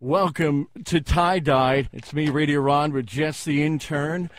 Welcome to Tye Dyed. It's me, Radio Ron, with Jess the intern.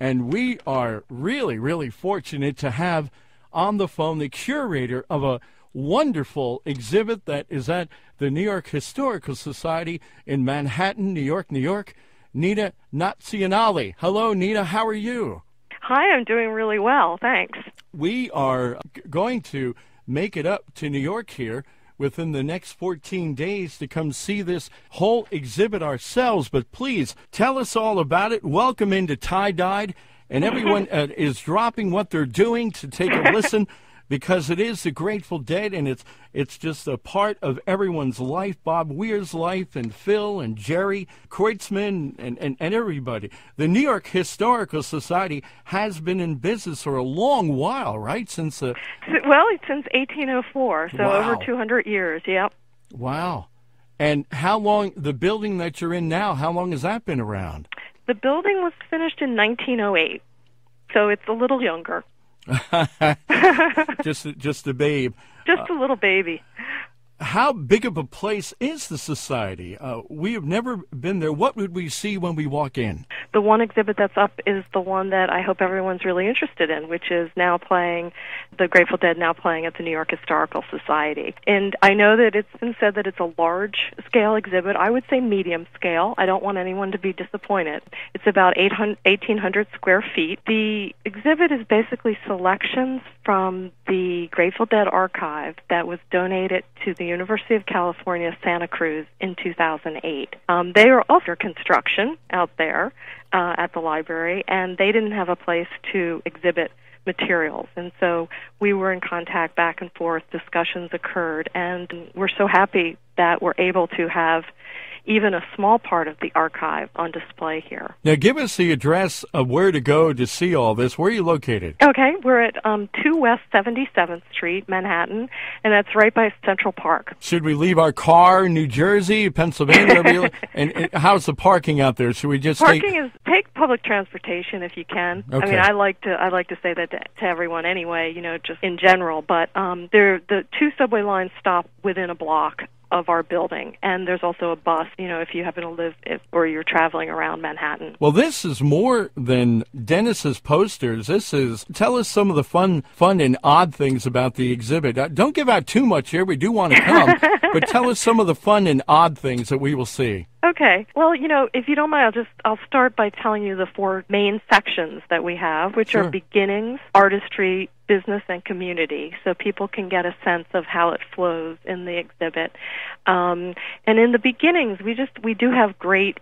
And we are really, really fortunate to have on the phone the curator of a wonderful exhibit that is at the New York Historical Society in Manhattan, New York, New York, Nina Nazionale. Hello, Nina. How are you? Hi, I'm doing really well. Thanks. We are going to make it up to New York here within the next 14 days to come see this whole exhibit ourselves. But please tell us all about it. Welcome into Tye Dyed. And everyone uh, is dropping what they're doing to take a listen because it is the Grateful Dead and it's it's just a part of everyone's life. Bob Weir's life and Phil and Jerry Kreutzmann and, and, and everybody. The New York Historical Society has been in business for a long while, right? Since uh, Well, since 1804, so Wow. over 200 years. Yep. wow. And how long the building that you're in now, how long has that been around? The building was finished in 1908, so it's a little younger. just just a babe. Just a little baby. How big of a place is the society? Uh, we have never been there. What would we see when we walk in? The one exhibit that's up is the one that I hope everyone's really interested in, which is now playing, the Grateful Dead now playing at the New York Historical Society. And I know that it's been said that it's a large scale exhibit. I would say medium scale. I don't want anyone to be disappointed. It's about 800, 1,800 square feet. The exhibit is basically selections from the Grateful Dead archive that was donated to the University of California, Santa Cruz in 2008. Um, they are under construction out there uh, at the library, and they didn't have a place to exhibit materials. And so we were in contact back and forth, discussions occurred, and we're so happy that we're able to have even a small part of the archive on display here. Now, give us the address of where to go to see all this. Where are you located? Okay, we're at um, 2 West 77th Street, Manhattan, and that's right by Central Park. Should we leave our car in New Jersey, Pennsylvania? and, and how's the parking out there? Should we just take? Parking is take public transportation if you can. I mean, I like to I like to say that to, to everyone anyway, you know, just in general. But um, there the two subway lines stop within a block of our building, and there's also a bus. You know, if you happen to live if, or you're traveling around Manhattan. Well, this is more than Dennis's posters. This is tell us some of the fun, fun and odd things about the exhibit. Uh, don't give out too much here. We do want to come, but tell us some of the fun and odd things that we will see. Okay. Well, you know, if you don't mind, I'll just I'll start by telling you the four main sections that we have, which Sure. are beginnings, artistry, business, and community, so people can get a sense of how it flows in the exhibit. Um, and in the beginnings, we just we do have great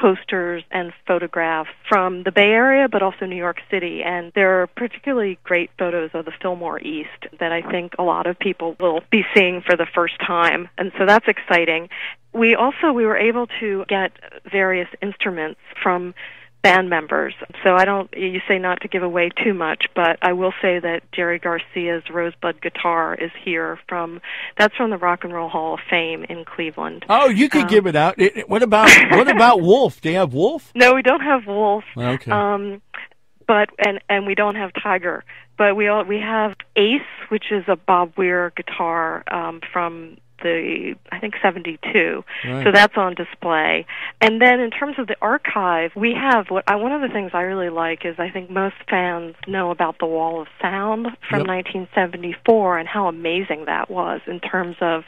posters and photographs from the Bay Area, but also New York City. And there are particularly great photos of the Fillmore East that I think a lot of people will be seeing for the first time. And so that's exciting. We also we were able to get various instruments from band members. So I don't you say not to give away too much, but I will say that Jerry Garcia's Rosebud guitar is here from that's from the Rock and Roll Hall of Fame in Cleveland. Oh, you could give it out. It- what about what about Wolf? Do you have Wolf? No, we don't have Wolf. Okay. Um, but and and we don't have Tiger. But we all we have Ace, which is a Bob Weir guitar um, from the I think 72. Right. So that's on display. And then in terms of the archive, we have what I, one of the things I really like is I think most fans know about the Wall of Sound from Yep. 1974 and how amazing that was in terms of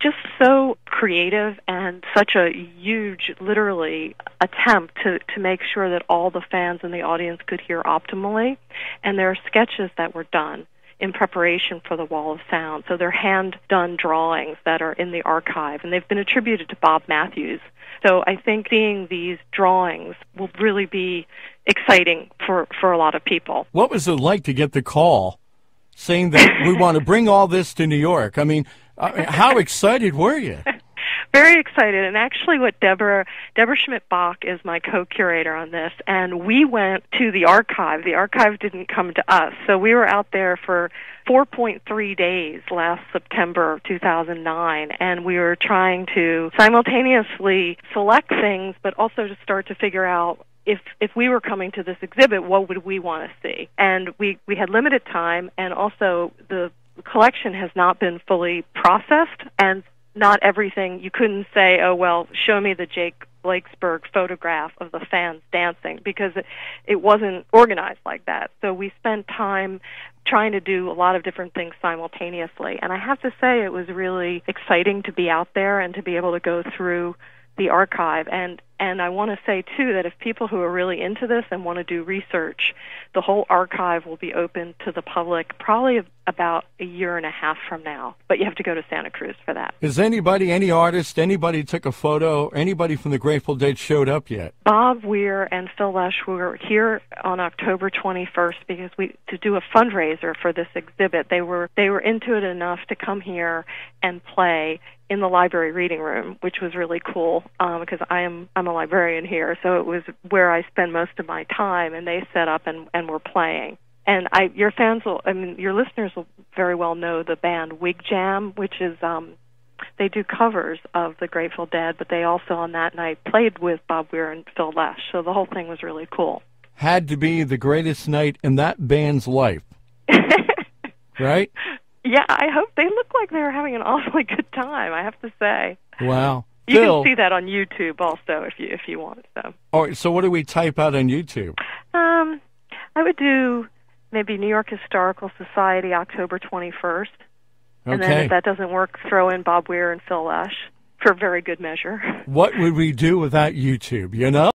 just so creative and such a huge, literally, attempt to, to make sure that all the fans in the audience could hear optimally. And there are sketches that were done in preparation for the Wall of Sound. So they're hand done drawings that are in the archive, and they've been attributed to Bob Matthews. So I think seeing these drawings will really be exciting for, for a lot of people. What was it like to get the call saying that we want to bring all this to New York? I mean, uh, how excited were you? very excited. And actually what deborah deborah schmidt bach is my co-curator on this. And we went to the archive. The archive didn't come to us. So we were out there for 4.3 days last september 2009 and we were trying to simultaneously select things but also to start to figure out if if we were coming to this exhibit, what would we want to see? And we we had limited time, and also the collection has not been fully processed, and not everything you couldn't say, oh well, show me the Jay Blakesberg photograph of the fans dancing because it, it wasn't organized like that. So we spent time trying to do a lot of different things simultaneously. And I have to say it was really exciting to be out there and to be able to go through the archive and and I want to say too that if people who are really into this and want to do research, the whole archive will be open to the public probably about a year and a half from now. But you have to go to Santa Cruz for that. Is anybody, any artist, anybody took a photo, anybody from the Grateful Dead showed up yet? Bob Weir and Phil Lesh were here on October 21st because we to do a fundraiser for this exhibit. They were they were into it enough to come here and play in the library reading room, which was really cool um, because I am I'm a librarian here, so it was where I spend most of my time. And they set up and and were playing. And I, your fans will, I mean, your listeners will very well know the band Wig Jam, which is um, they do covers of the Grateful Dead, but they also on that night played with Bob Weir and Phil Lesh. So the whole thing was really cool. Had to be the greatest night in that band's life, right? Yeah, I hope they look like they were having an awfully good time. I have to say. Wow. You Phil, can see that on YouTube also if you if you want. So. All right, so what do we type out on YouTube? Um, I would do maybe New York Historical Society October 21st. And then if that doesn't work, throw in Bob Weir and Phil Lesh for very good measure. What would we do without YouTube, you know?